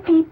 Let me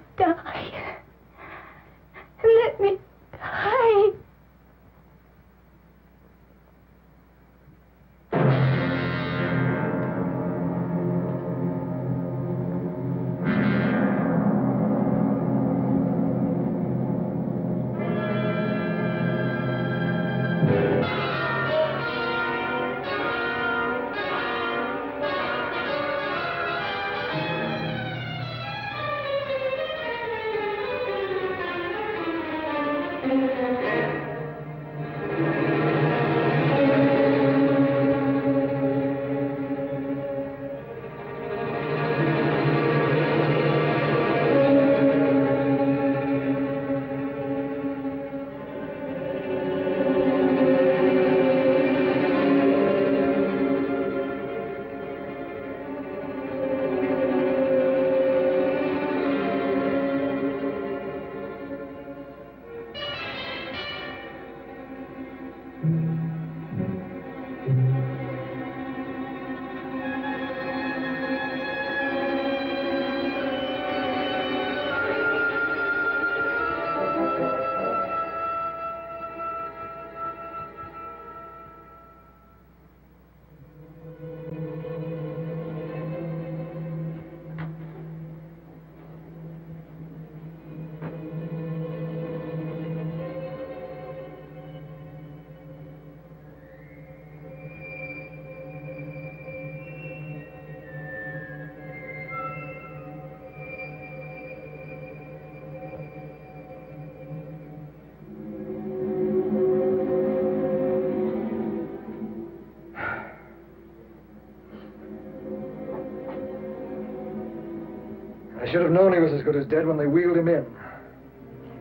should have known he was as good as dead when they wheeled him in.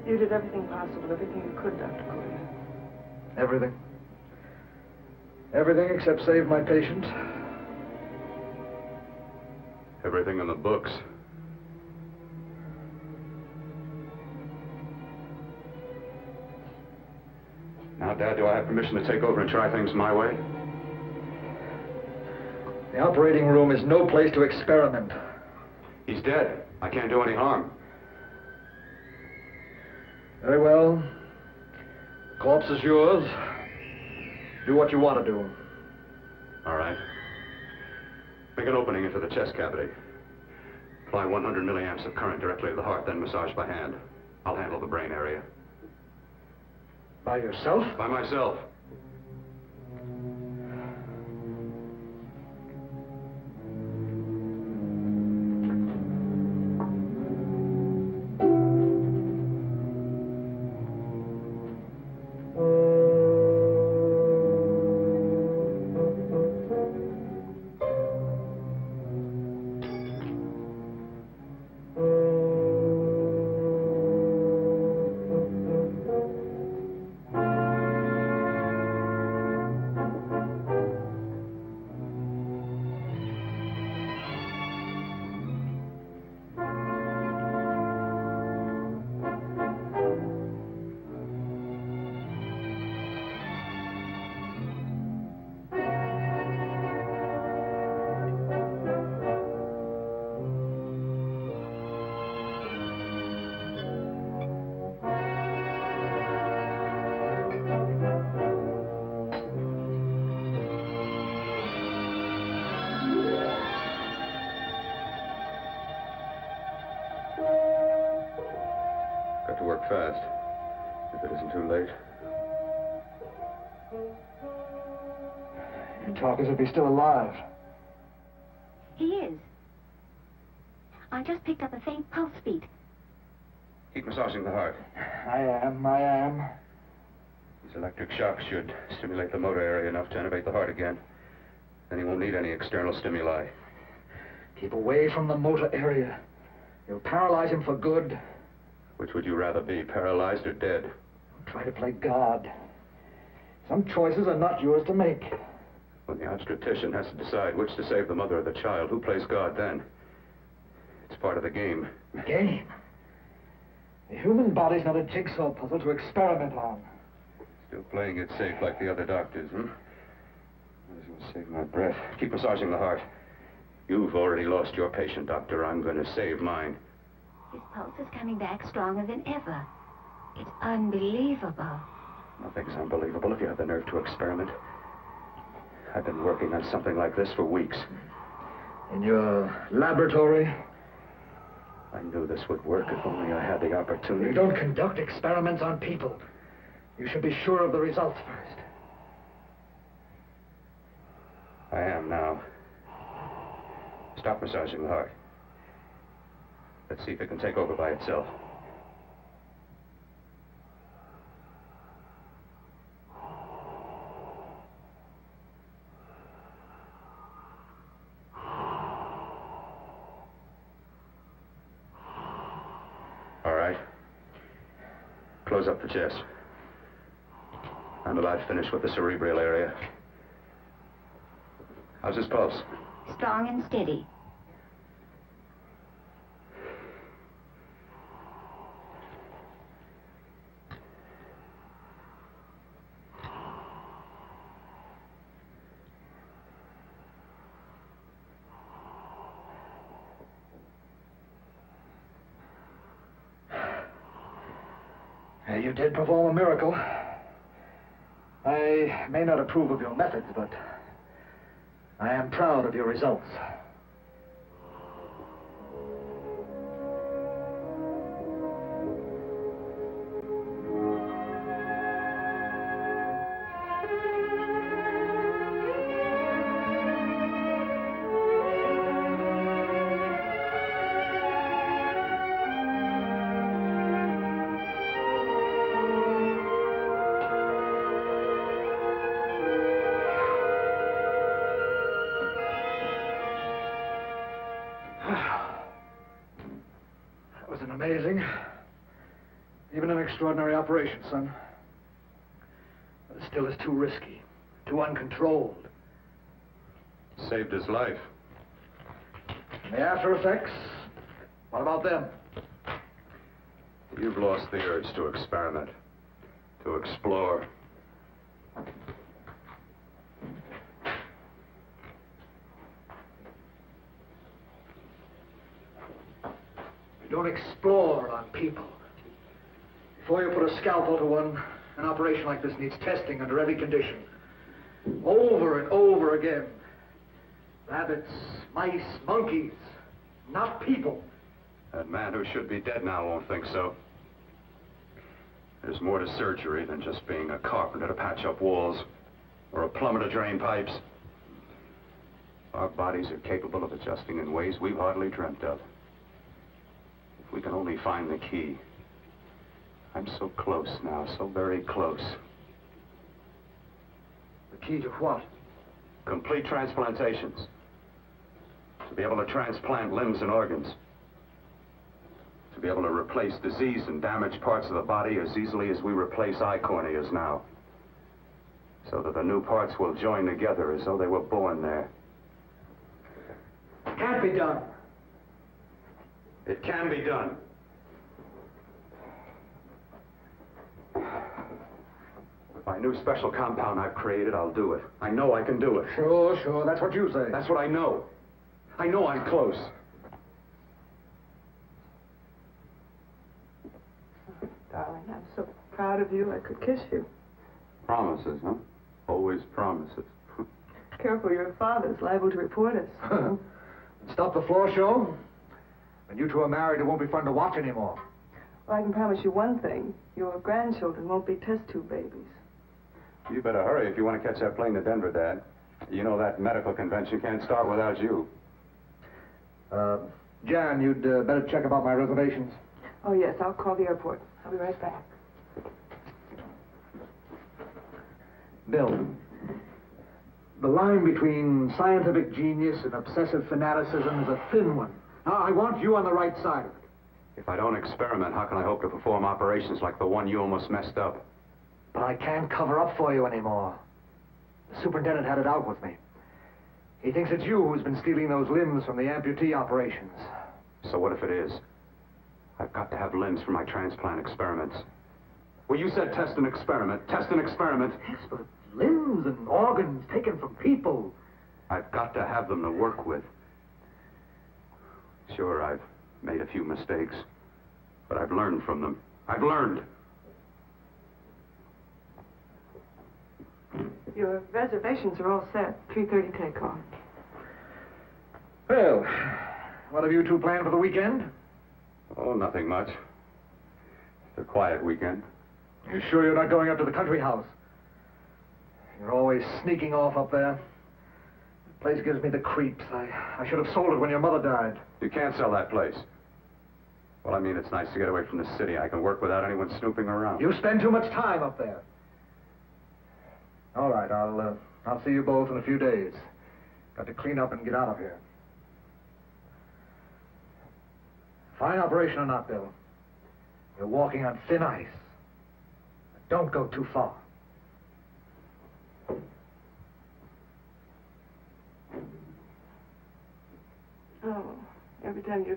You did everything possible, everything you could, Dr. Corey. Everything. Everything except save my patient. Everything in the books. Now, Dad, do I have permission to take over and try things my way? The operating room is no place to experiment. He's dead. I can't do any harm. Very well. The Corpse is yours. Do what you want to do. All right. Make an opening into the chest cavity. Apply 100 milliamps of current directly to the heart, then massage by hand. I'll handle the brain area. By yourself? By myself. If he's still alive. He is. I just picked up a faint pulse beat. Keep massaging the heart. I am, I am. These electric shocks should stimulate the motor area enough to animate the heart again. Then he won't need any external stimuli. Keep away from the motor area. You'll paralyze him for good. Which would you rather be, paralyzed or dead? Don't try to play God. Some choices are not yours to make. When the obstetrician has to decide which to save the mother or the child, who plays God then? It's part of the game. Game. The human body's not a jigsaw puzzle to experiment on. Still playing it safe like the other doctors, hmm? Might as well save my breath. Keep massaging the heart. You've already lost your patient, Doctor. I'm going to save mine. His pulse is coming back stronger than ever. It's unbelievable. Nothing's unbelievable if you have the nerve to experiment. I've been working on something like this for weeks. In your laboratory? I knew this would work if only I had the opportunity. You don't conduct experiments on people. You should be sure of the results first. I am now. Stop massaging the heart. Let's see if it can take over by itself. All right. Chest. I'm about finished with the cerebral area. How's his pulse? Strong and steady. Perform a miracle. I may not approve of your methods, but I am proud of your results. Operation, son. But it still is too risky, too uncontrolled. Saved his life. And the after effects, what about them? You've lost the urge to experiment, to explore. You don't explore on people. Before you put a scalpel to one, an operation like this needs testing under every condition. Over and over again. Rabbits, mice, monkeys, not people. That man who should be dead now won't think so. There's more to surgery than just being a carpenter to patch up walls or a plumber to drain pipes. Our bodies are capable of adjusting in ways we've hardly dreamt of. If we can only find the key. I'm so close now, so very close. The key to what? Complete transplantations. To be able to transplant limbs and organs. To be able to replace diseased and damaged parts of the body as easily as we replace eye corneas now. So that the new parts will join together as though they were born there. Can't be done. It can be done. With my new special compound I've created, I'll do it. I know I can do it. Sure, sure, that's what you say. That's what I know. I know I'm close. Darling, I'm so proud of you, I could kiss you. Promises, huh? Always promises. Careful, your father's liable to report us. Stop the floor show. When you two are married, it won't be fun to watch anymore. Well, I can promise you one thing. Your grandchildren won't be test tube babies. You better hurry if you want to catch that plane to Denver, Dad. You know that medical convention can't start without you. Uh, Jan, you'd uh, better check about my reservations. Oh, yes, I'll call the airport. I'll be right back. Bill, the line between scientific genius and obsessive fanaticism is a thin one. Now, I want you on the right side of it. If I don't experiment, how can I hope to perform operations like the one you almost messed up? But I can't cover up for you anymore. The superintendent had it out with me. He thinks it's you who's been stealing those limbs from the amputee operations. So what if it is? I've got to have limbs for my transplant experiments. Well, you said test and experiment. Test and experiment. Yes, but limbs and organs taken from people. I've got to have them to work with. Sure, I've made a few mistakes. But I've learned from them. I've learned. Your reservations are all set. 3.30 takeoff. Well, what have you two planned for the weekend? Oh, nothing much. It's a quiet weekend. You sure you're not going up to the country house? You're always sneaking off up there. The place gives me the creeps. I, I should have sold it when your mother died. You can't sell that place. Well, I mean, it's nice to get away from the city. I can work without anyone snooping around. You spend too much time up there. All right, I'll, uh, I'll see you both in a few days. Got to clean up and get out of here. Fine operation or not, Bill. You're walking on thin ice. Don't go too far. Oh, every time you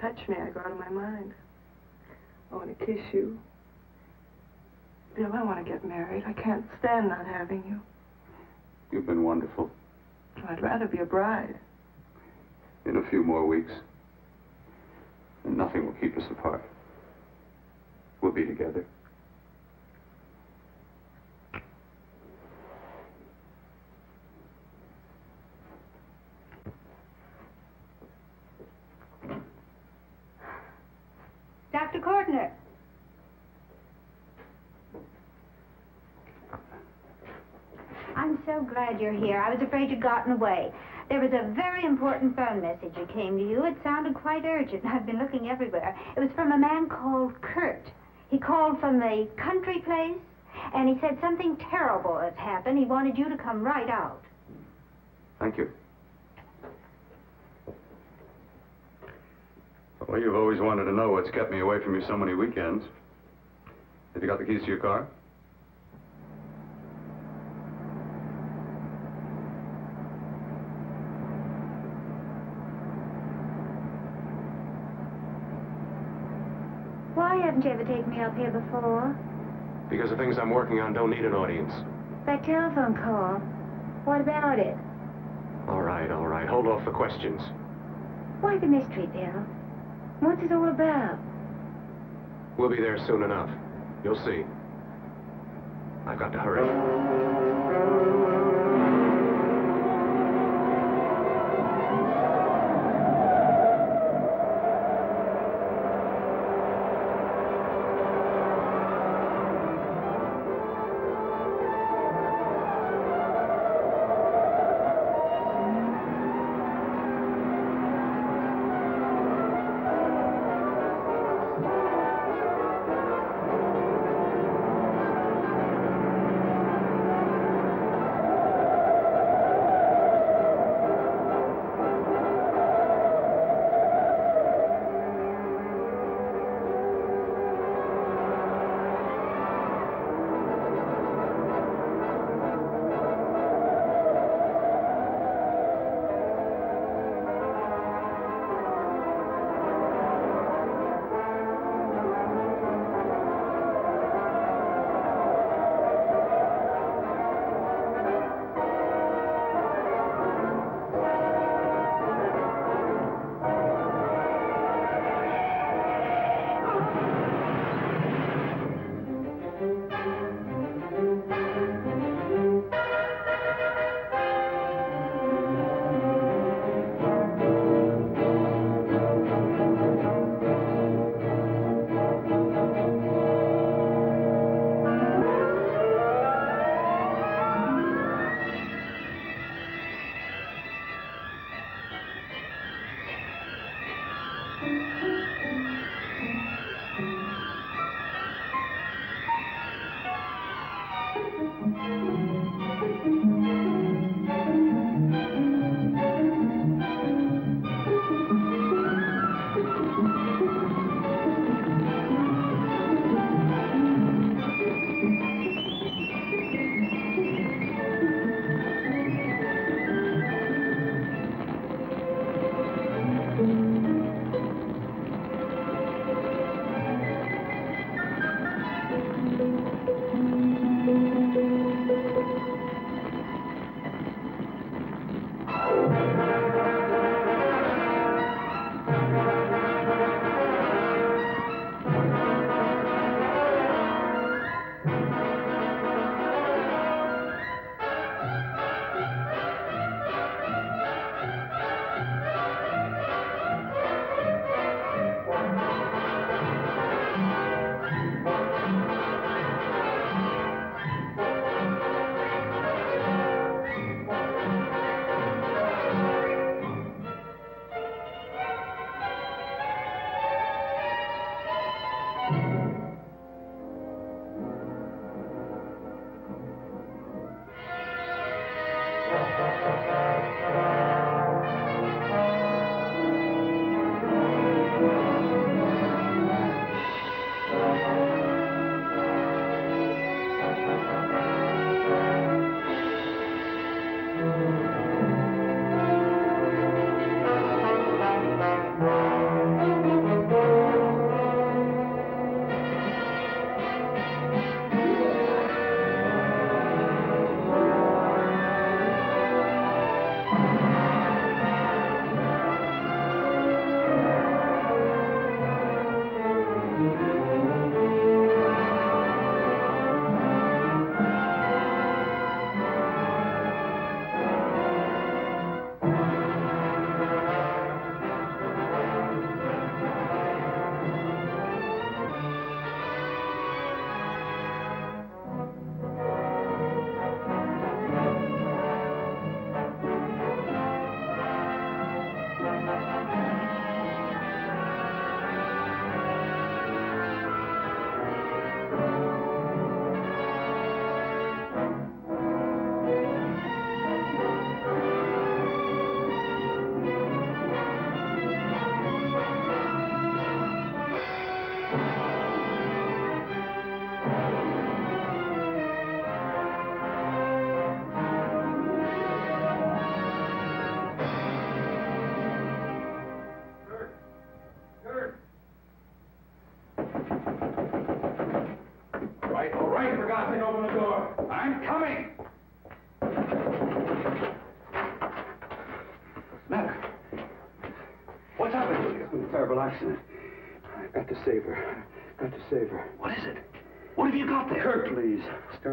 touch me, I go out of my mind. I want to kiss you. Bill, I want to get married. I can't stand not having you. You've been wonderful. I'd rather be a bride. In a few more weeks, and nothing will keep us apart. We'll be together. Dr. Cortner. I'm so glad you're here. I was afraid you'd gotten away. There was a very important phone message that came to you. It sounded quite urgent. I've been looking everywhere. It was from a man called Kurt. He called from the country place, and he said something terrible has happened. He wanted you to come right out. Thank you. Well, you've always wanted to know what's kept me away from you so many weekends. Have you got the keys to your car? Haven't you ever take me up here before? Because the things I'm working on don't need an audience. That telephone call. What about it? All right, all right. Hold off the questions. Why the mystery, Bill? What's it all about? We'll be there soon enough. You'll see. I've got to hurry.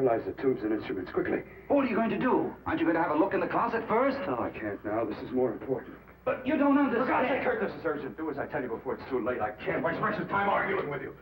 Sterilize the tubes and instruments quickly. What are you going to do? Aren't you going to have a look in the closet first? No, I can't now. This is more important. But you don't For God's sake, understand. Kurt, this is urgent. Do as I tell you before it's too late. I can't waste precious time arguing with you.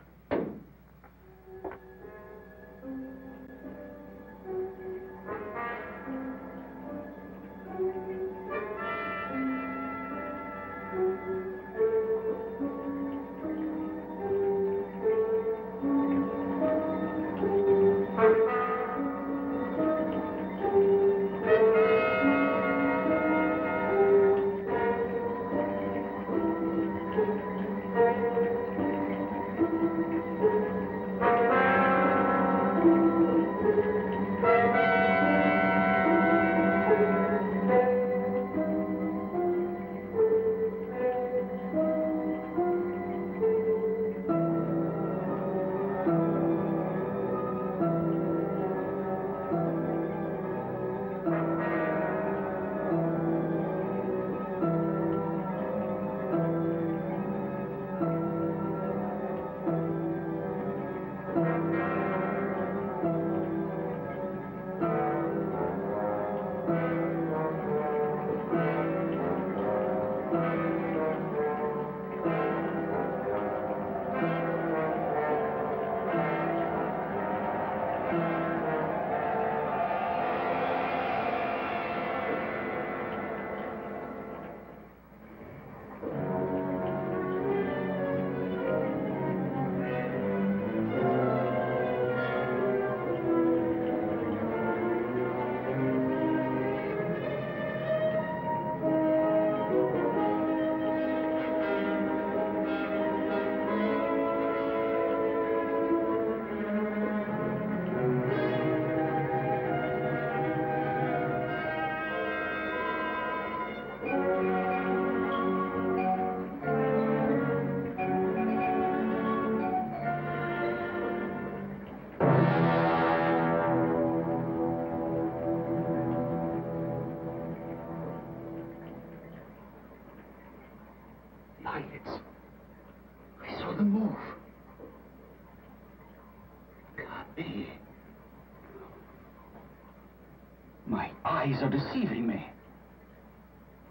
Eyes are deceiving me.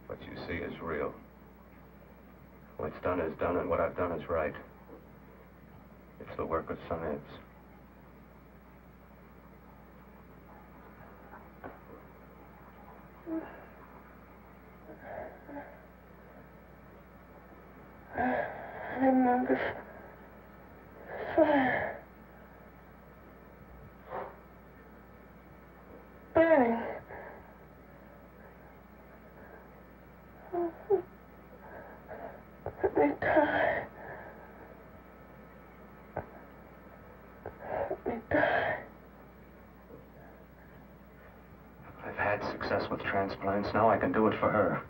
What you see is real. What's done is done, and what I've done is right. It's the work of science. I remember fire. Burning. Let me die. Let me die. I've had success with transplants. Now I can do it for her.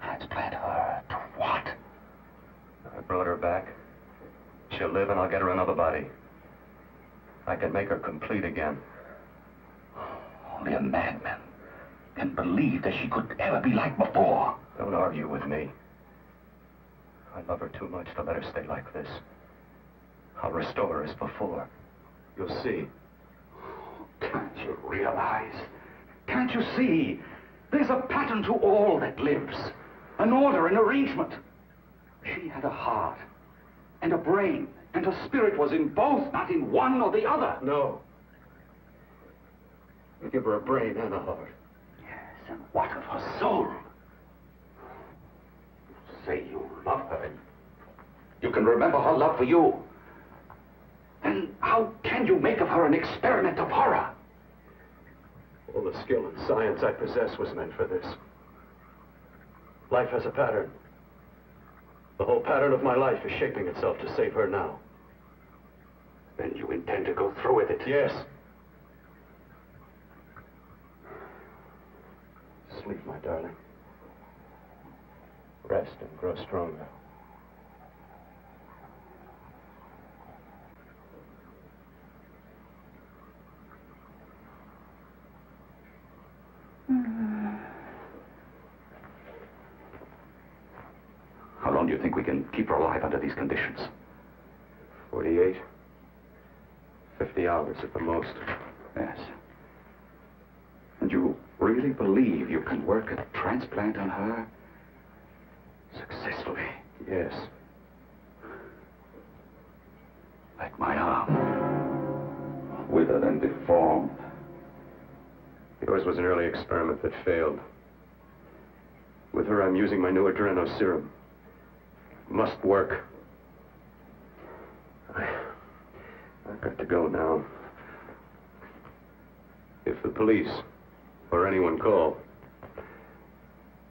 Transplant her to what? I brought her back. She'll live, and I'll get her another body. I can make her complete again. Only a madman can believe that she could ever be like before. Don't argue with me. I love her too much to let her stay like this. I'll restore her as before. You'll see. You realize? Can't you see? There's a pattern to all that lives. An order, an arrangement. She had a heart and a brain, and her spirit was in both, not in one or the other. No. I give her a brain and a heart. Yes, and what of her soul? You say you love her. You can remember her love for you. Then how can you make of her an experiment of horror? All the skill and science I possess was meant for this. Life has a pattern. The whole pattern of my life is shaping itself to save her now. Then you intend to go through with it? Yes. Sleep, my darling. Rest and grow stronger. think we can keep her alive under these conditions? 48. 50 hours at the most. Yes. And you really believe you can work a transplant on her? Successfully? Yes. Like my arm. Withered and deformed. Yours was an early experiment that failed. With her, I'm using my new adreno serum. Must work. I, I've got to go now. If the police or anyone call,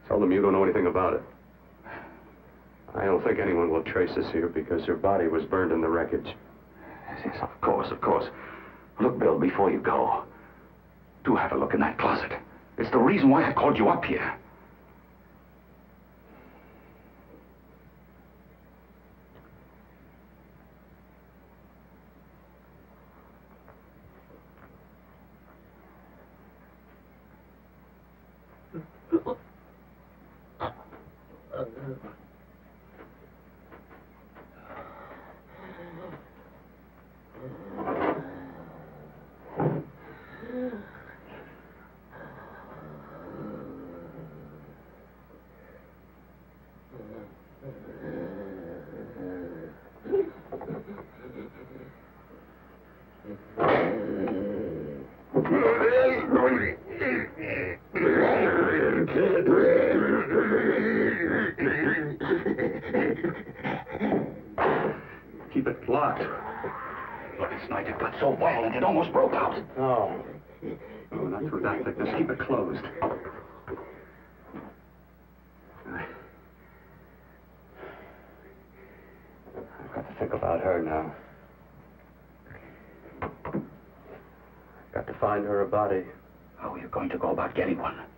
tell them you don't know anything about it. I don't think anyone will trace us here because her body was burned in the wreckage. Yes, yes, of course, of course. Look, Bill, before you go, do have a look in that closet. It's the reason why I called you up here. Keep it locked. Last night it got so violent it almost broke out. No. No, not through that thickness. Keep it closed. I- I've got to think about her now. I've got to find her a body. How are you going to go about getting one?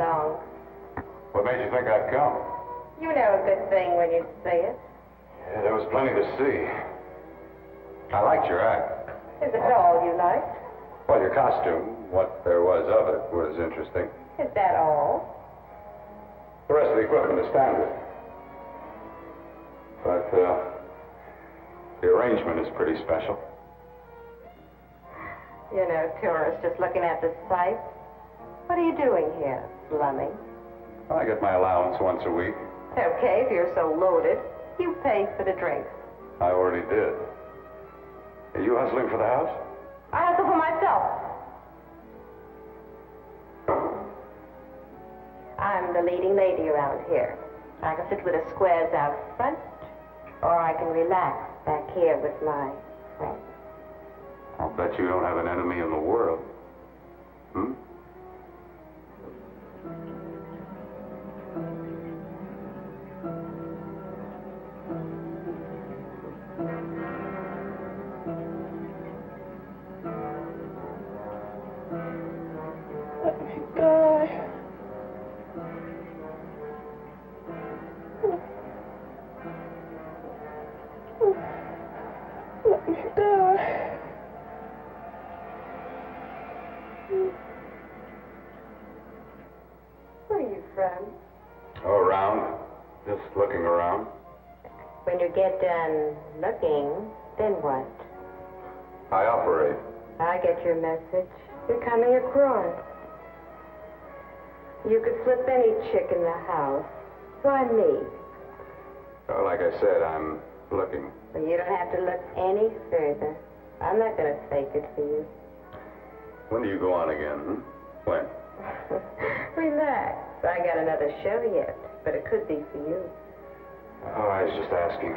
So long. What made you think I'd come? You know a good thing when you see it. Yeah, there was plenty to see. I liked your act. Is it all you liked? Well, your costume, what there was of it, was interesting. Is that all? The rest of the equipment is standard. But, uh, the arrangement is pretty special. You know, tourists just looking at the sights. What are you doing here, slumming? I get my allowance once a week. Okay, if you're so loaded, you pay for the drinks. I already did. Are you hustling for the house? I hustle for myself. I'm the leading lady around here. I can sit with the squares out front, or I can relax back here with my friends. I'll bet you don't have an enemy in the world. Hmm? Get done looking, then what? I operate. I get your message. You're coming across. You could flip any chick in the house. Why me? Oh, like I said, I'm looking. Well, you don't have to look any further. I'm not going to fake it for you. When do you go on again? Hmm? When? Relax. I got another show yet, but it could be for you. Oh, I was just asking.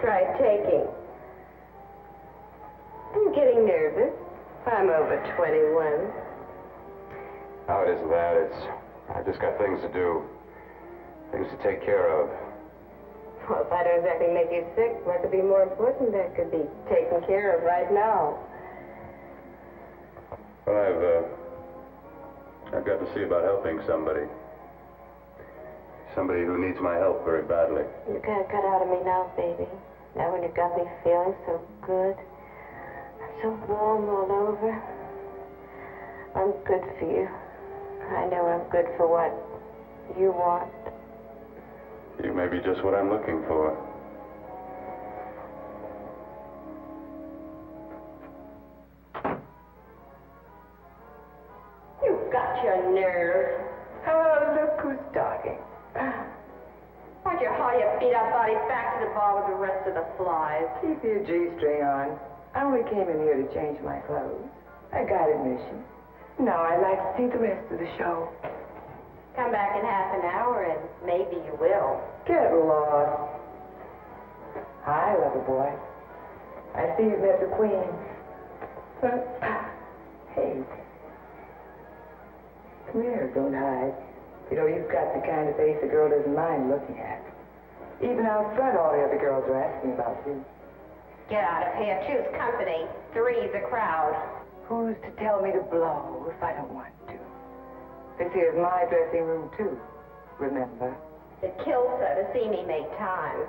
Try taking. I'm getting nervous. I'm over 21. No, it isn't that. It's. I've just got things to do. Things to take care of. Well, if I don't exactly make you sick, what could be more important that could be taken care of right now? Well, I've, uh. I've got to see about helping somebody. Somebody who needs my help very badly. You can't cut out of me now, baby. Now when you've got me feeling so good. I'm so warm all over. I'm good for you. I know I'm good for what you want. You may be just what I'm looking for. You've got your nerve. Oh, look who's talking. Haul your beat up body back to the bar with the rest of the flies? Keep your G-string on. I only came in here to change my clothes. I got admission. Now I'd like to see the rest of the show. Come back in half an hour and maybe you will. Get lost. Hi, lover boy. I see you've met the queen. hey. Come here, don't hide. You know, you've got the kind of face a girl doesn't mind looking at. Even out front, all the other girls are asking about you. Get out of here. Choose company. Three's a crowd. Who's to tell me to blow if I don't want to? This here's my dressing room, too. Remember? It kills her to see me make time.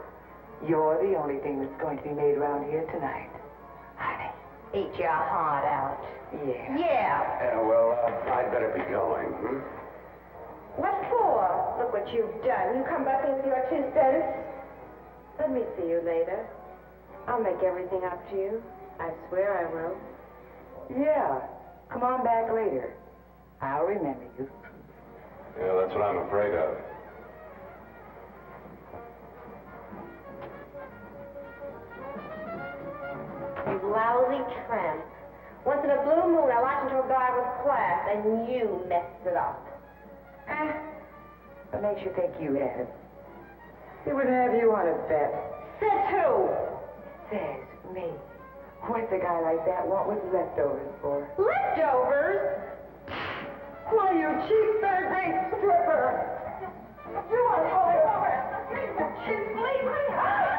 You're the only thing that's going to be made around here tonight. Honey. Eat your heart out. Yeah. Yeah. Yeah, well, uh, I'd better be going. Hmm? What for? Look what you've done. You come back in with your two cents. Let me see you later. I'll make everything up to you. I swear I will. Yeah. Come on back later. I'll remember you. Yeah, that's what I'm afraid of. You lousy tramp. Once in a blue moon, I walked into a bar with class, and you messed it up. Ah. What makes you think you had? He would have you on a bet. Says who? Says me. What's a guy like that want with leftovers for? Leftovers? Why, you cheap third-rate stripper! You want to hold the cheap leave me!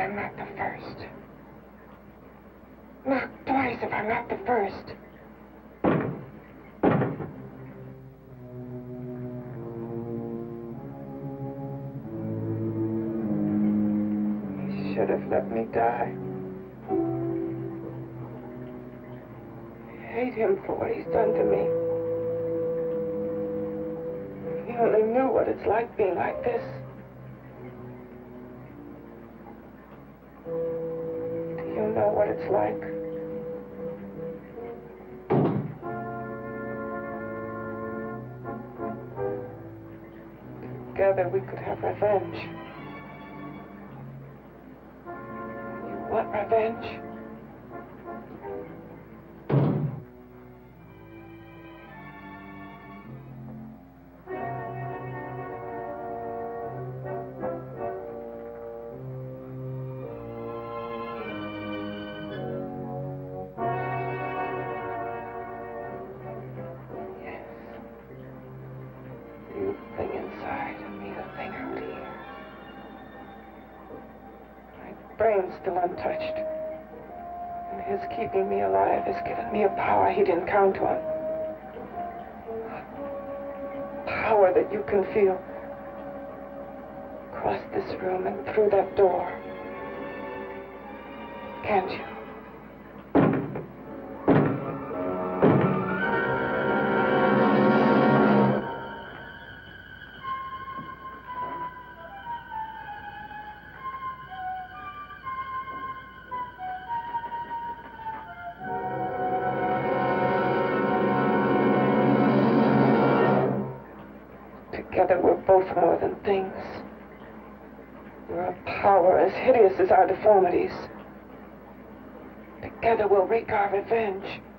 I'm not the first. Not twice if I'm not the first. He should have let me die. I hate him for what he's done to me. If he only knew what it's like being like this. It's like? Together we could have revenge. Still untouched. And his keeping me alive has given me a power he didn't count on. Power that you can feel. Across this room and through that door. Can't you? Wreak revenge.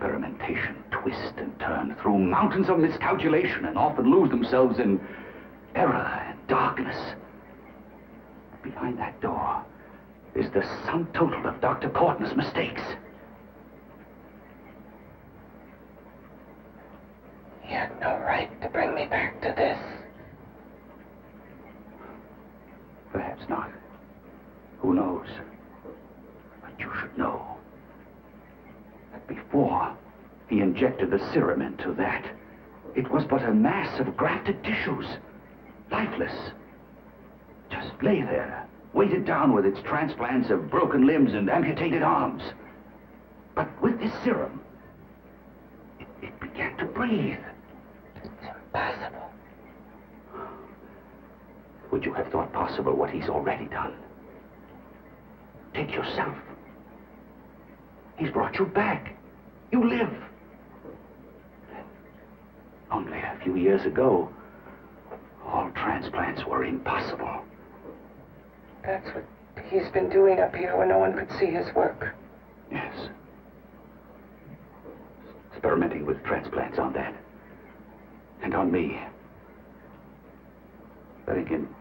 Experimentation twist and turn through mountains of miscalculation and often lose themselves in error and darkness. Behind that door is the sum total of Dr. Cortner's mistakes. He had no right to bring me back to this. Perhaps not. Who knows? But you should know he injected the serum into that, it was but a mass of grafted tissues, lifeless. Just lay there, weighted down with its transplants of broken limbs and amputated arms. But with this serum, it, it began to breathe. It's impossible. Would you have thought possible what he's already done? Take yourself. He's brought you back. You live. Only a few years ago, all transplants were impossible. That's what he's been doing up here where no one could see his work. Yes. Experimenting with transplants on that. And on me. Letting him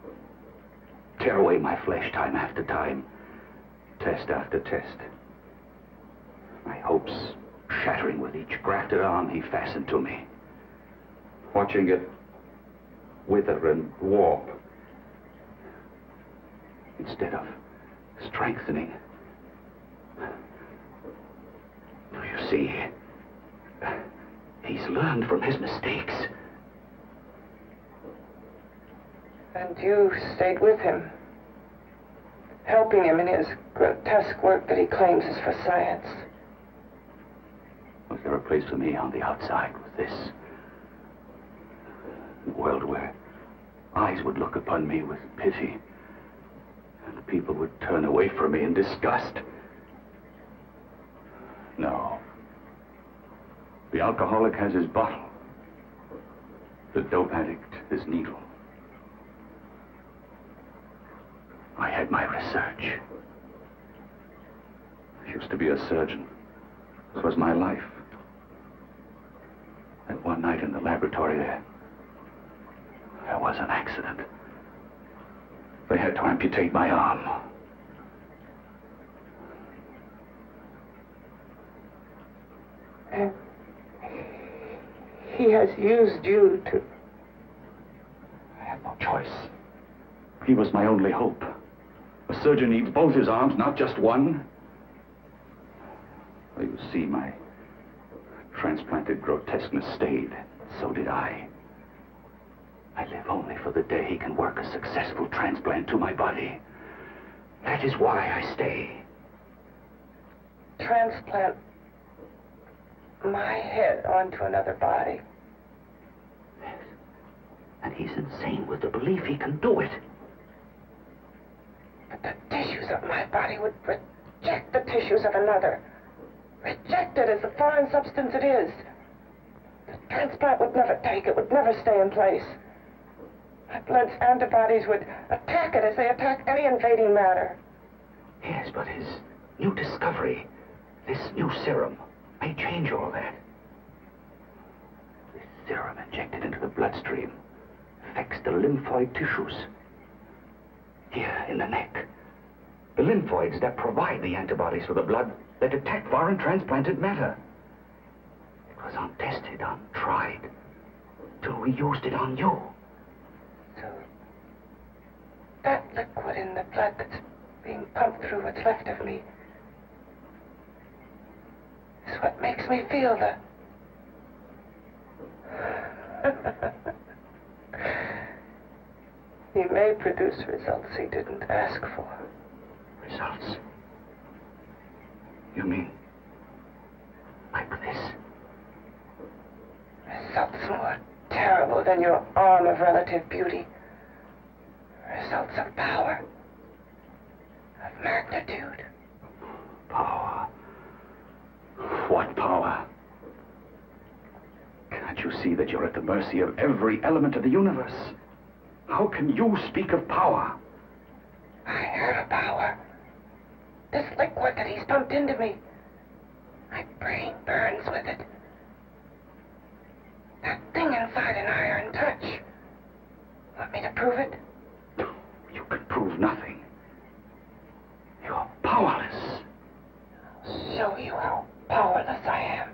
tear away my flesh time after time, test after test. My hopes shattering with each grafted arm he fastened to me. Watching it wither and warp. Instead of strengthening. Do you see? He's learned from his mistakes. And you stayed with him, helping him in his grotesque work that he claims is for science. Was there a place for me on the outside with this? A world where eyes would look upon me with pity, and people would turn away from me in disgust. No. The alcoholic has his bottle. The dope addict his needle. I had my research. I used to be a surgeon. This was my life. And one night in the laboratory there, there was an accident. They had to amputate my arm. And he has used you to. I had no choice. He was my only hope. A surgeon needs both his arms, not just one. Well, you see, my transplanted grotesqueness stayed. So did I. I live only for the day he can work a successful transplant to my body. That is why I stay. transplant my head onto another body. Yes. And he's insane with the belief he can do it. But the tissues of my body would reject the tissues of another. Reject it as the foreign substance it is. The transplant would never take it, would never stay in place. My blood's antibodies would attack it as they attack any invading matter. Yes, but his new discovery, this new serum, may change all that. This serum injected into the bloodstream affects the lymphoid tissues. Here in the neck. The lymphoids that provide the antibodies for the blood that detect foreign transplanted matter. It was untested, untried, till we used it on you. So, that liquid in the blood that's being pumped through what's left of me is what makes me feel the. he may produce results he didn't ask for. Results? You mean like this? Results more terrible than your arm of relative beauty. Results of power, of magnitude. Power. What power? Can't you see that you're at the mercy of every element of the universe? How can you speak of power? I have a power. This liquid that he's pumped into me. My brain burns with it. That thing inside an iron touch. Want me to prove it? You can prove nothing. You're powerless. I'll show you how powerless I am.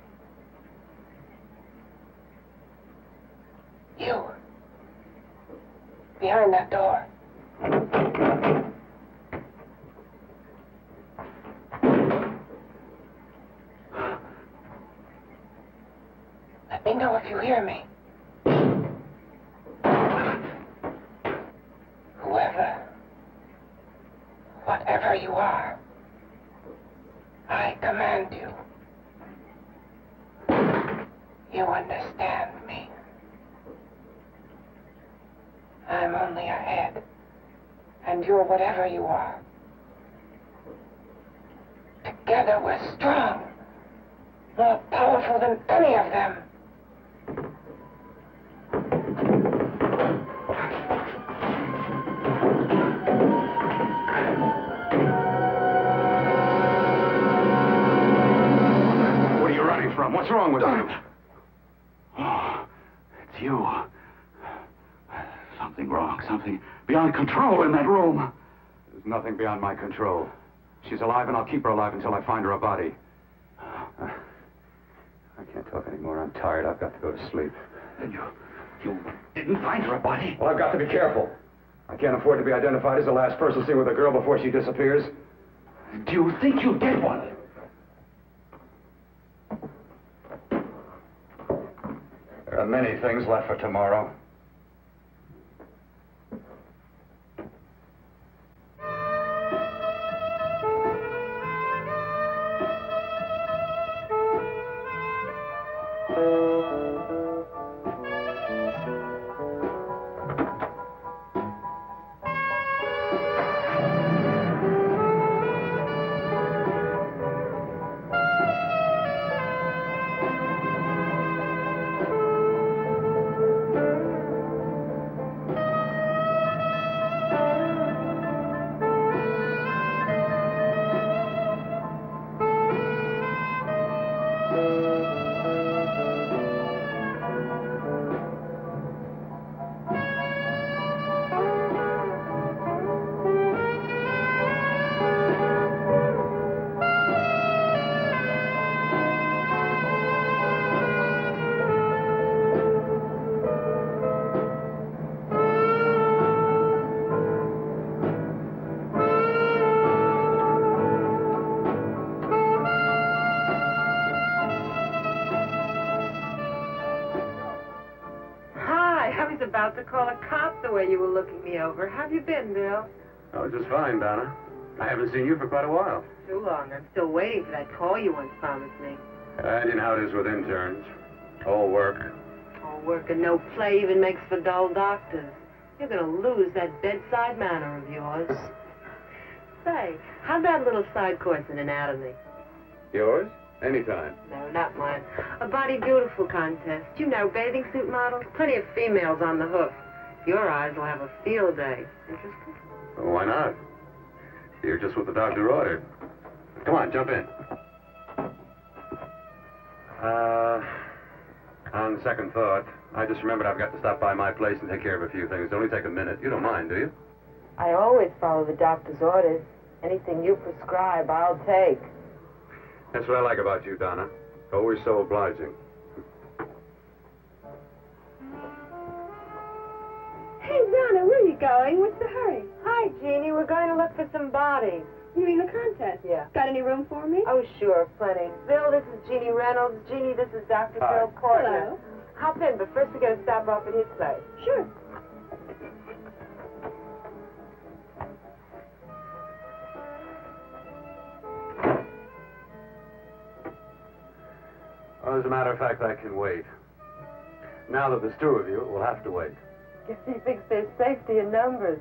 You. Behind that door. Let me know if you hear me. Whoever, whatever you are, I command you. You understand me. I'm only a head, and you're whatever you are. Together we're strong, more powerful than any of them. What's wrong with you? Oh, it's you. Something wrong. Something beyond control in that room. There's nothing beyond my control. She's alive, and I'll keep her alive until I find her a body. Uh, I can't talk anymore. I'm tired. I've got to go to sleep. Then you, you didn't find her a body? Well, I've got to be careful. I can't afford to be identified as the last person seen with a girl before she disappears. Do you think you'll get one? There are many things left for tomorrow. You were looking me over. How have you been, Bill? Oh, just fine, Donna. I haven't seen you for quite a while. Too long. I'm still waiting for that call you once promised me. Uh, you know how it is with interns. All work. All work and no play even makes for dull doctors. You're gonna lose that bedside manner of yours. Say, how'd that little side course in anatomy? Yours? Anytime. No, not mine. A body beautiful contest. You know, bathing suit models. Plenty of females on the hoof. Your eyes will have a field day. Interested? Well, why not? You're just what the doctor ordered. Come on, jump in. Uh, on second thought, I just remembered I've got to stop by my place and take care of a few things. It'll only take a minute. You don't mind, do you? I always follow the doctor's orders. Anything you prescribe, I'll take. That's what I like about you, Donna. Always so obliging. Hey, Donna, where are you going? What's the hurry? Hi, Jeannie. We're going to look for some bodies. You mean the contest? Yeah. Got any room for me? Oh, sure, plenty. Bill, this is Jeannie Reynolds. Jeannie, this is Dr. Hi. Bill Cortner. Hello. Hop in, but first we got to stop off at his place. Sure. Well, as a matter of fact, I can wait. Now that there's two of you, it will have to wait. Guess he thinks there's safety in numbers.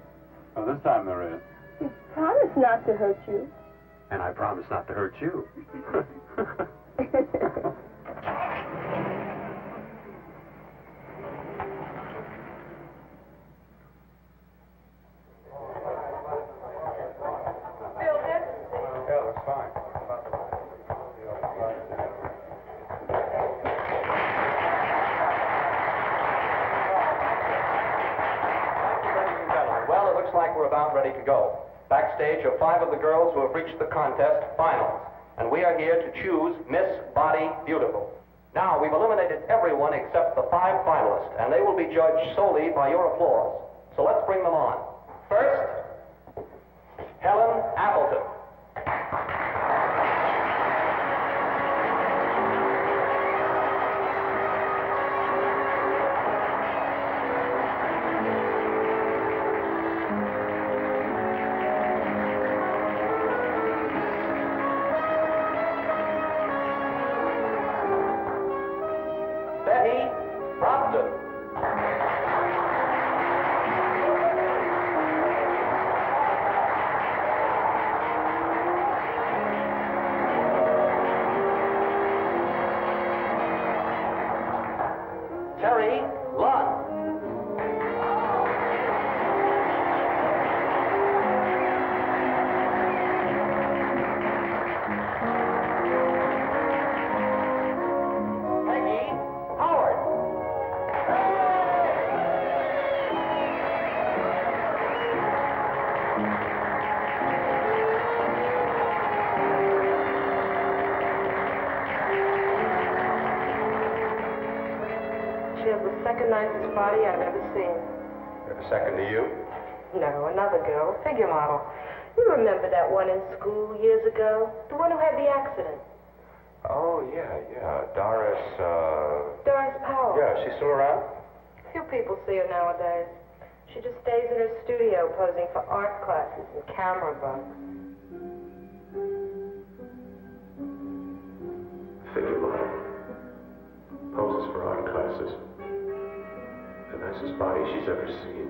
Well, this time there is. You promised not to hurt you. And I promise not to hurt you. Yeah, that's fine. Ladies and gentlemen, well, it looks like we're about ready to go. Backstage are five of the girls who have reached the contest finals, and we are here to choose Miss Body Beautiful. Now, we've eliminated everyone except the five finalists, and they will be judged solely by your applause. So let's bring them on. First, Helen Appleton. Ago? The one who had the accident. Oh, yeah, yeah. Doris, uh... Doris Powell. Yeah, she's still around? Few people see her nowadays. She just stays in her studio posing for art classes and camera bucks. Figure model. Poses for art classes. The nicest body she's ever seen.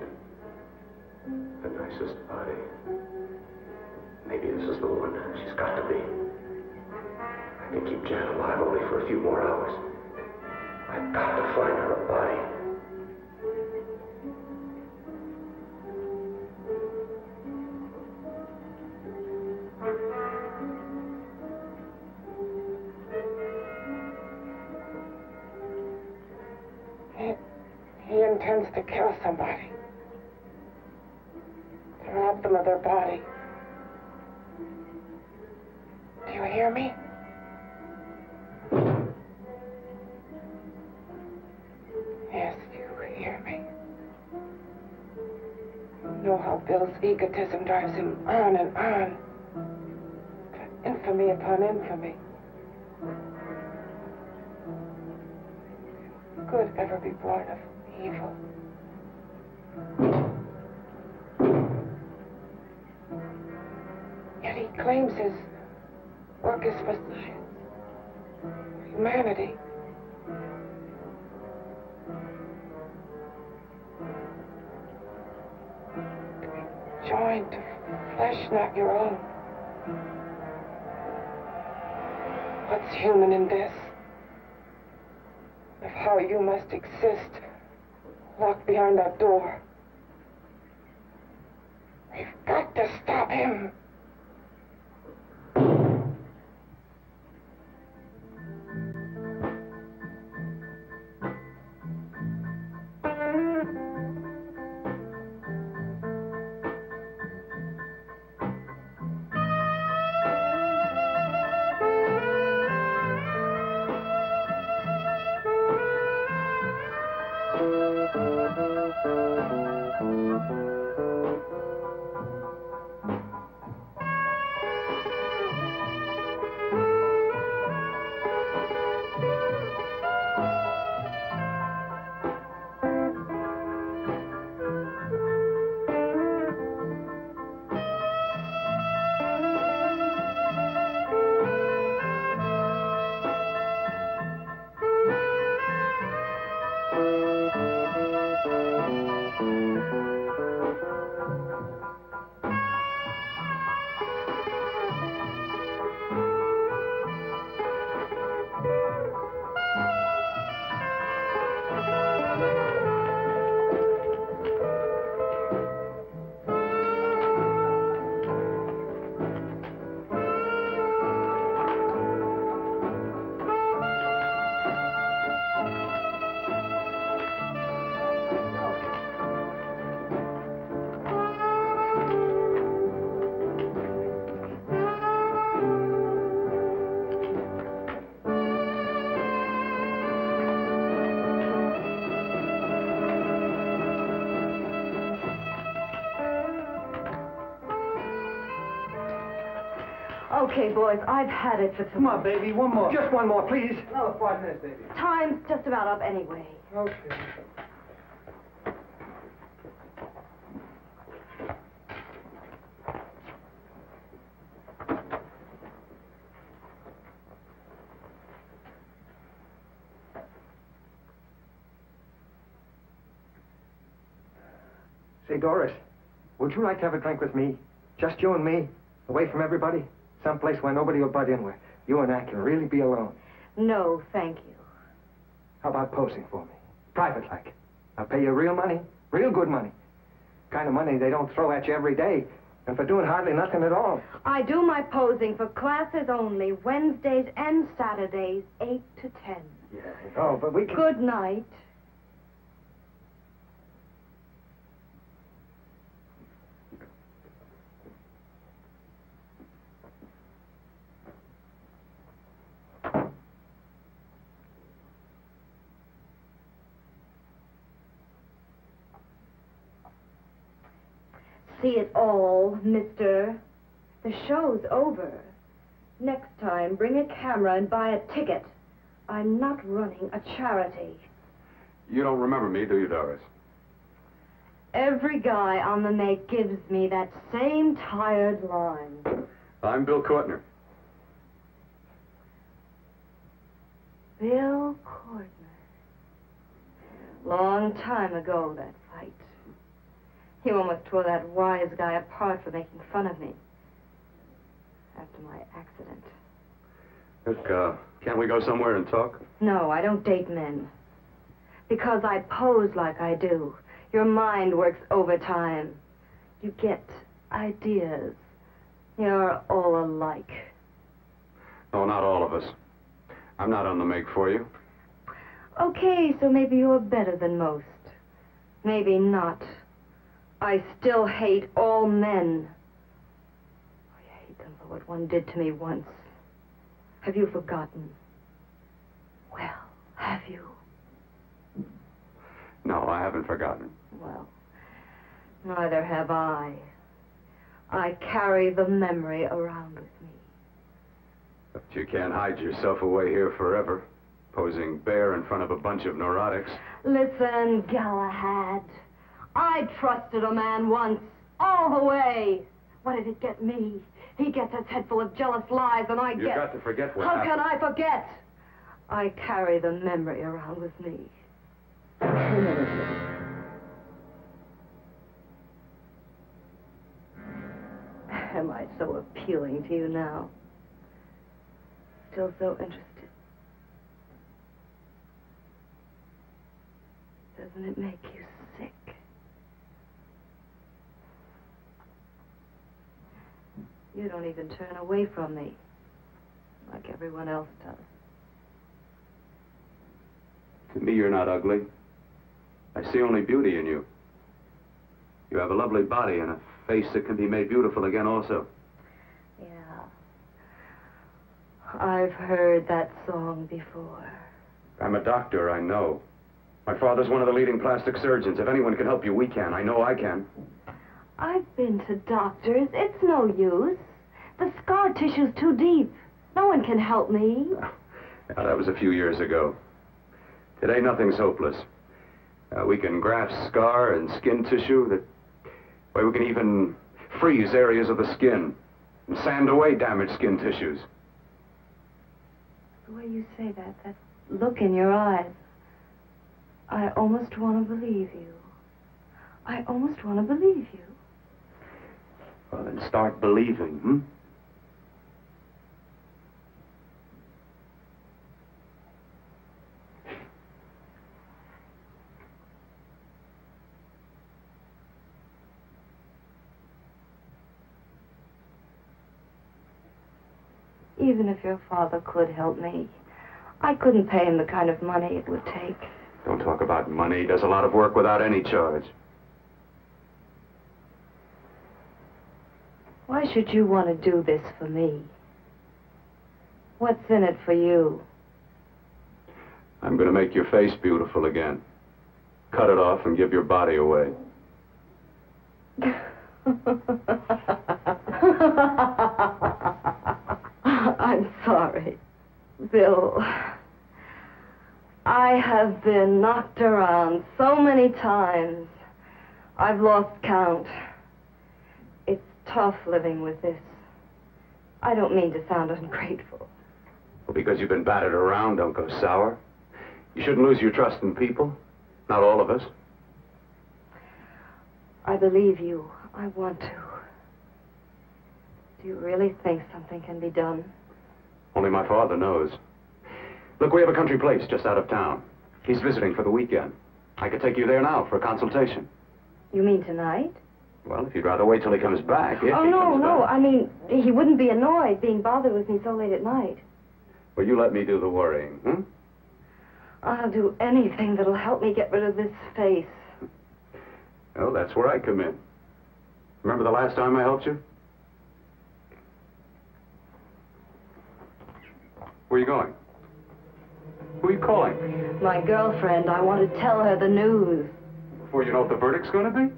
The nicest body. Maybe this is the one. She's got to be. I can keep Jan alive only for a few more hours. I've got to find her body. He, he intends to kill somebody. To rob them of their body. Do you hear me? Yes, you hear me. You know how Bill's egotism drives him on and on. To infamy upon infamy. Good ever be born of evil. Yet he claims his work is for humanity. To be joined to flesh not your own. What's human in this? Of how you must exist locked behind that door. We've got to stop him. Boys, I've had it for tonight. Come on, baby, one more. Just one more, please. Another five minutes, baby. Time's just about up anyway. Okay. Say, Doris, would you like to have a drink with me? Just you and me, away from everybody? Someplace where nobody will butt in, where you and I can really be alone. No, thank you. How about posing for me? Private like. I'll pay you real money, real good money. Kind of money they don't throw at you every day, and for doing hardly nothing at all. I do my posing for classes only, Wednesdays and Saturdays, 8 to 10. Yeah. Oh, but we can... Good night. See it all, mister. The show's over. Next time, bring a camera and buy a ticket. I'm not running a charity. You don't remember me, do you, Doris? Every guy on the make gives me that same tired line. I'm Bill Cortner. Bill Cortner. Long time ago, that You almost tore that wise guy apart for making fun of me. After my accident. Look, uh, can't we go somewhere and talk? No, I don't date men. Because I pose like I do. Your mind works overtime. You get ideas. You're all alike. No, not all of us. I'm not on the make for you. Okay, so maybe you're better than most. Maybe not. I still hate all men. I hate them for what one did to me once. Have you forgotten? Well, have you? No, I haven't forgotten. Well, neither have I. I carry the memory around with me. But you can't hide yourself away here forever, posing bare in front of a bunch of neurotics. Listen, Galahad. I trusted a man once, all the way. What did it get me? He gets his head full of jealous lies, and I You've get... got to forget what How happened. can I forget? I carry the memory around with me. Am I so appealing to you now? Still so interested? Doesn't it make you sick? You don't even turn away from me like everyone else does. To me, you're not ugly. I see only beauty in you. You have a lovely body and a face that can be made beautiful again also. Yeah. I've heard that song before. I'm a doctor, I know. My father's one of the leading plastic surgeons. If anyone can help you, we can. I know I can. I've been to doctors. It's no use. The scar tissue's too deep. No one can help me. Now, that was a few years ago. Today, nothing's hopeless. Uh, we can graft scar and skin tissue that... Well, we can even freeze areas of the skin and sand away damaged skin tissues. The way you say that, that look in your eyes, I almost want to believe you. I almost want to believe you. Well, then start believing, hmm? Even if your father could help me, I couldn't pay him the kind of money it would take. Don't talk about money. He does a lot of work without any charge. Why should you want to do this for me? What's in it for you? I'm going to make your face beautiful again. Cut it off and give your body away. sorry. Bill, I have been knocked around so many times. I've lost count. It's tough living with this. I don't mean to sound ungrateful. Well, because you've been battered around, don't go sour. You shouldn't lose your trust in people. Not all of us. I believe you. I want to. Do you really think something can be done? Only my father knows. Look, we have a country place just out of town. He's visiting for the weekend. I could take you there now for a consultation. You mean tonight? Well, if you'd rather wait till he comes back, if oh, no, no. back. I mean, he wouldn't be annoyed being bothered with me so late at night. Well, you let me do the worrying, hmm? I'll do anything that'll help me get rid of this face. Well, that's where I come in. Remember the last time I helped you? Where are you going? Who are you calling? My girlfriend, I want to tell her the news. Before you know what the verdict's going to be?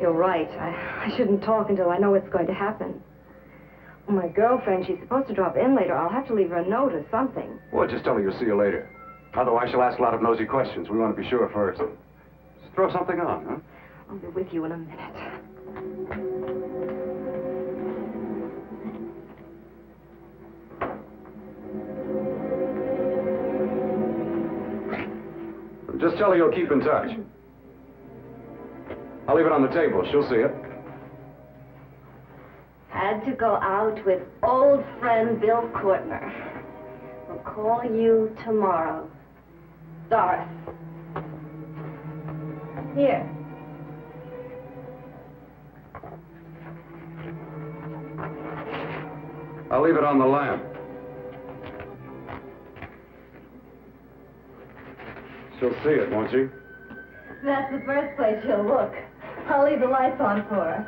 You're right. I, I shouldn't talk until I know what's going to happen. Well, my girlfriend, she's supposed to drop in later. I'll have to leave her a note or something. Well, just tell her you'll see you later. Otherwise, she'll ask a lot of nosy questions. We want to be sure first. Just throw something on, huh? I'll be with you in a minute. Just tell her you'll keep in touch. I'll leave it on the table. She'll see it. Had to go out with old friend Bill Cortner. We'll call you tomorrow. Doris. Here. I'll leave it on the lamp. She'll see it, won't she? That's the first place she'll look. I'll leave the lights on for her.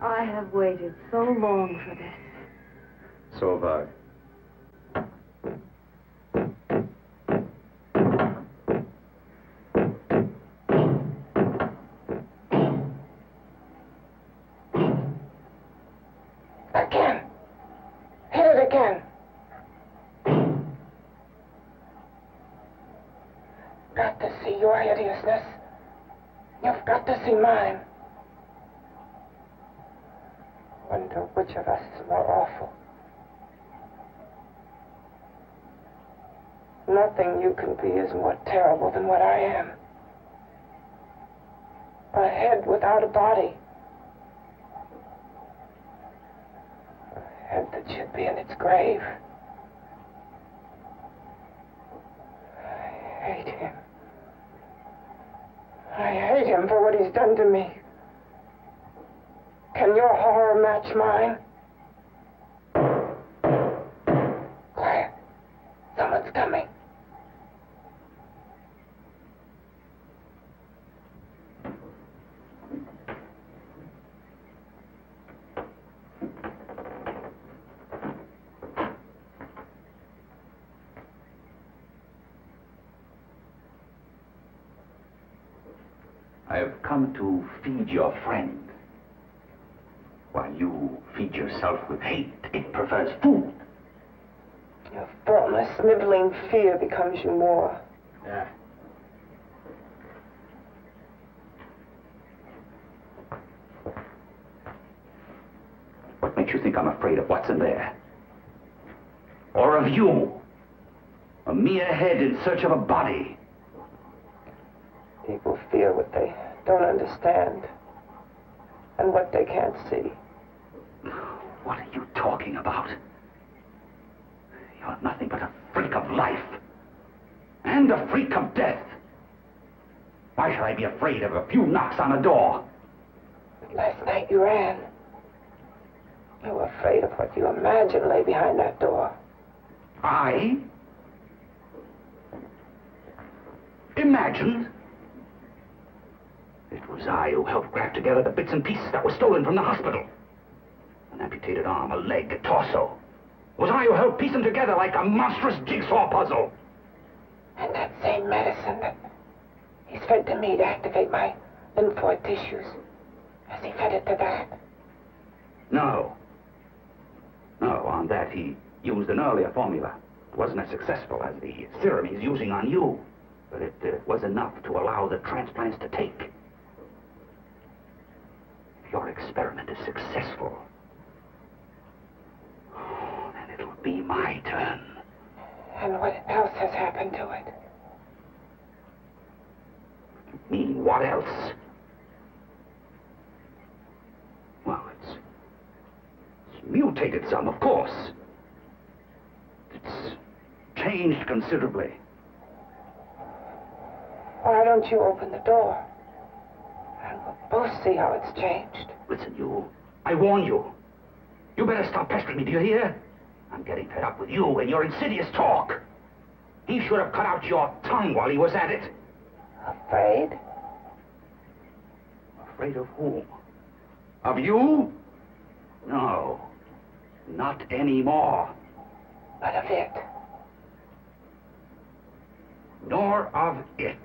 I have waited so long for this. So have I. Again. Hit it again. Got to see your hideousness. You've got to see mine. Wonder which of us is more awful. Nothing you can be is more terrible than what I am. A head without a body. A head that should be in its grave. I hate him. I hate him for what he's done to me. Can your horror match mine? Quiet. Someone's coming. I have come to feed your friend. While you feed yourself with hate, it prefers food. Your formless, sniveling fear becomes you more. Yeah. What makes you think I'm afraid of what's in there? Or of you? A mere head in search of a body. People fear what they don't understand and what they can't see. What are you talking about? You're nothing but a freak of life. And a freak of death. Why should I be afraid of a few knocks on a door? But last night you ran. You were afraid of what you imagined lay behind that door. I? Imagined? It was I who helped craft together the bits and pieces that were stolen from the hospital. An amputated arm, a leg, a torso. It was I who helped piece them together like a monstrous jigsaw puzzle. And that same medicine that He's fed to me to activate my lymphoid tissues. Has he fed it to that? No. No, on that he used an earlier formula. It wasn't as successful as the serum he's using on you, but it uh, was enough to allow the transplants to take. Your experiment is successful, oh, then it'll be my turn. And what else has happened to it? mean what else? Well, it's, it's mutated some, of course. It's changed considerably. Why don't you open the door? Both see how it's changed. Listen, you. I warn you. You better stop pestering me, do you hear? I'm getting fed up with you and your insidious talk. He should have cut out your tongue while he was at it. Afraid? Afraid of whom? Of you? No. Not anymore. But of it. Nor of it.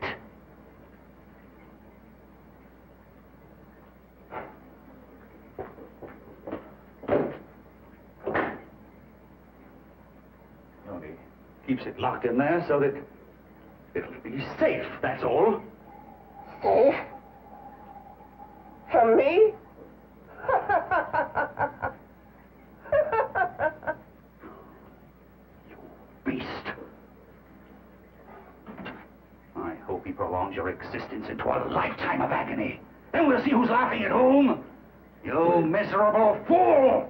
Only keeps it locked in there so that it'll be safe, that's all. Safe? From me? You beast. I hope he prolongs your existence into a lifetime of agony. Then we'll see who's laughing at whom. You miserable fool!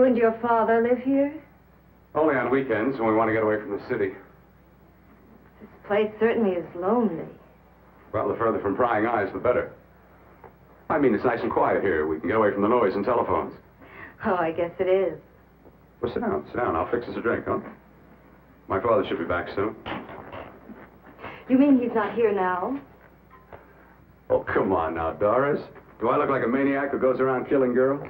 You and your father live here? Oh, Only on weekends when we want to get away from the city. This place certainly is lonely. Well, the further from prying eyes, the better. I mean, it's nice and quiet here. We can get away from the noise and telephones. Oh, I guess it is. Well, sit down, sit down. I'll fix us a drink, huh? My father should be back soon. You mean he's not here now? Oh, come on now, Doris. Do I look like a maniac who goes around killing girls?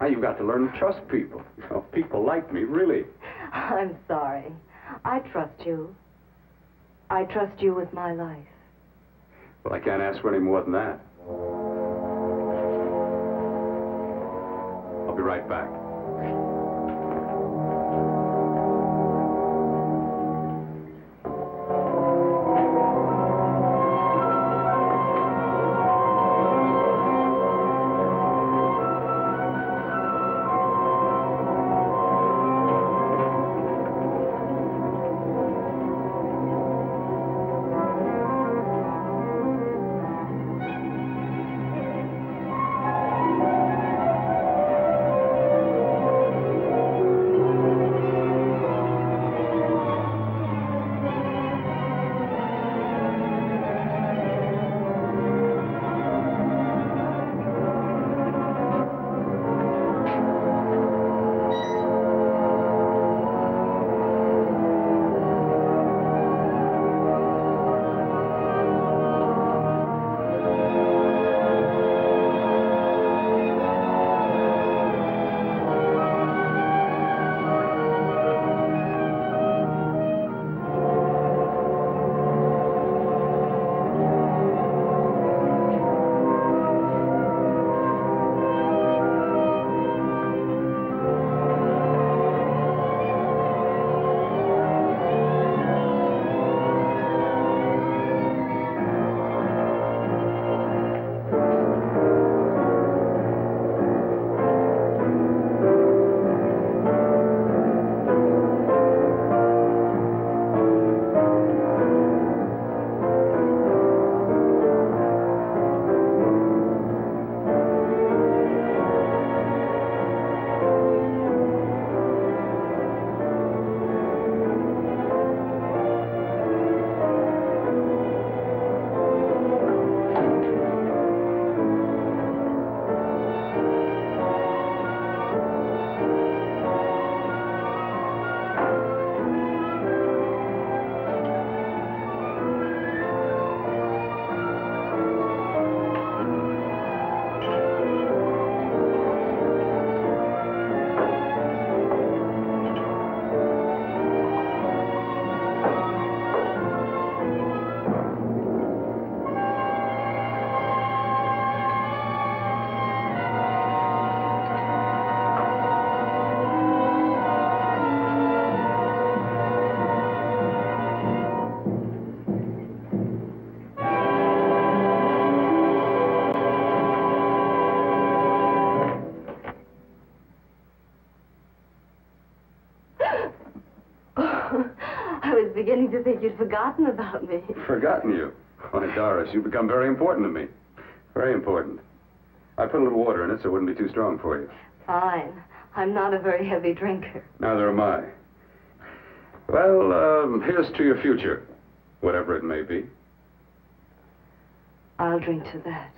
Now, you've got to learn to trust people. You oh, know, people like me, really. I'm sorry. I trust you. I trust you with my life. Well, I can't ask for any more than that. I'll be right back. Beginning to think you'd forgotten about me. Forgotten you. Why, Doris, you've become very important to me. Very important. I put a little water in it so it wouldn't be too strong for you. Fine. I'm not a very heavy drinker. Neither am I. Well, um, here's to your future, whatever it may be. I'll drink to that.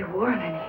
Getting awfully warm in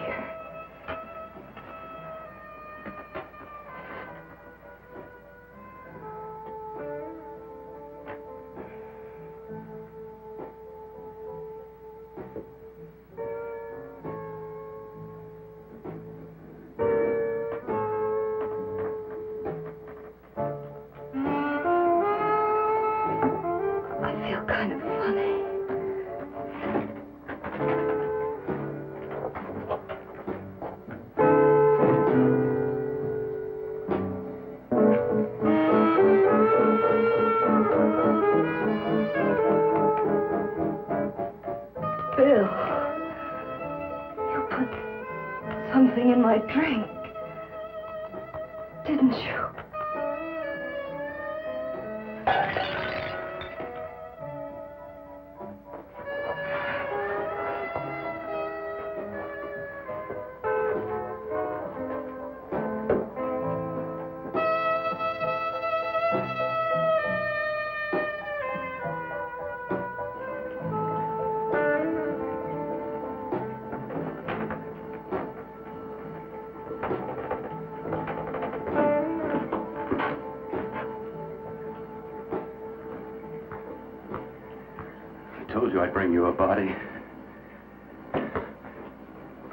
bring you a body.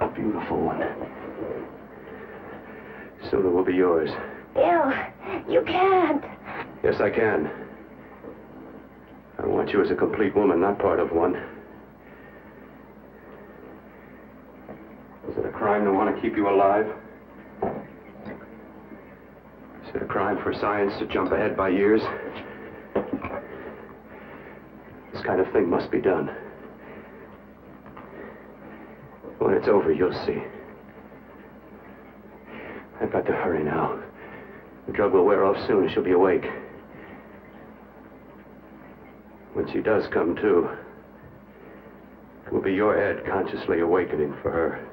A beautiful one. Soon it will be yours. Bill, you can't. Yes, I can. I want you as a complete woman, not part of one. Is it a crime to want to keep you alive? Is it a crime for science to jump ahead by years? This kind of thing must be done. When it's over, you'll see. I've got to hurry now. The drug will wear off soon and she'll be awake. When she does come to, it will be your head consciously awakening for her.